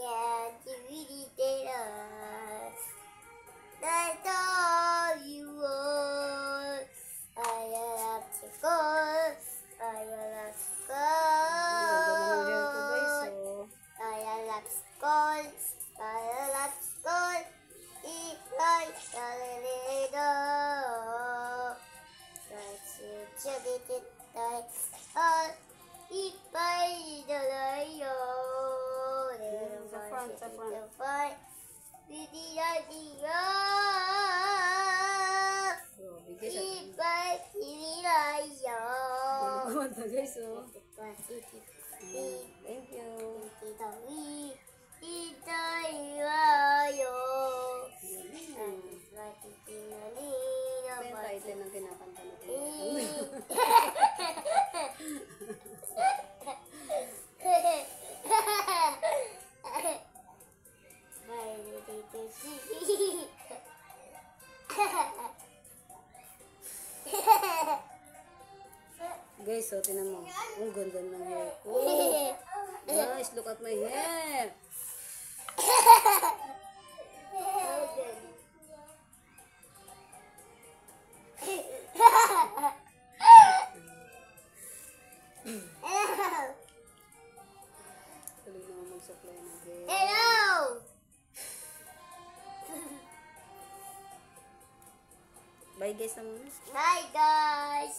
Yeah, DVD data. That's all you want. I love to go. I love to go. I love to go. I love to go. It's like a little. Let's you check it. It's like. ちゃパン。ビリヤリヤいっぱいビリライヤー。ごめん。なさい。Thank you. 痛いわよ。Thank you. Guys, so tinan mo. Ang ganda ng hair ko. Guys, look at my hair. Tuloy naman mag-supply ng hair. Hello! Bye guys na muna. Bye guys!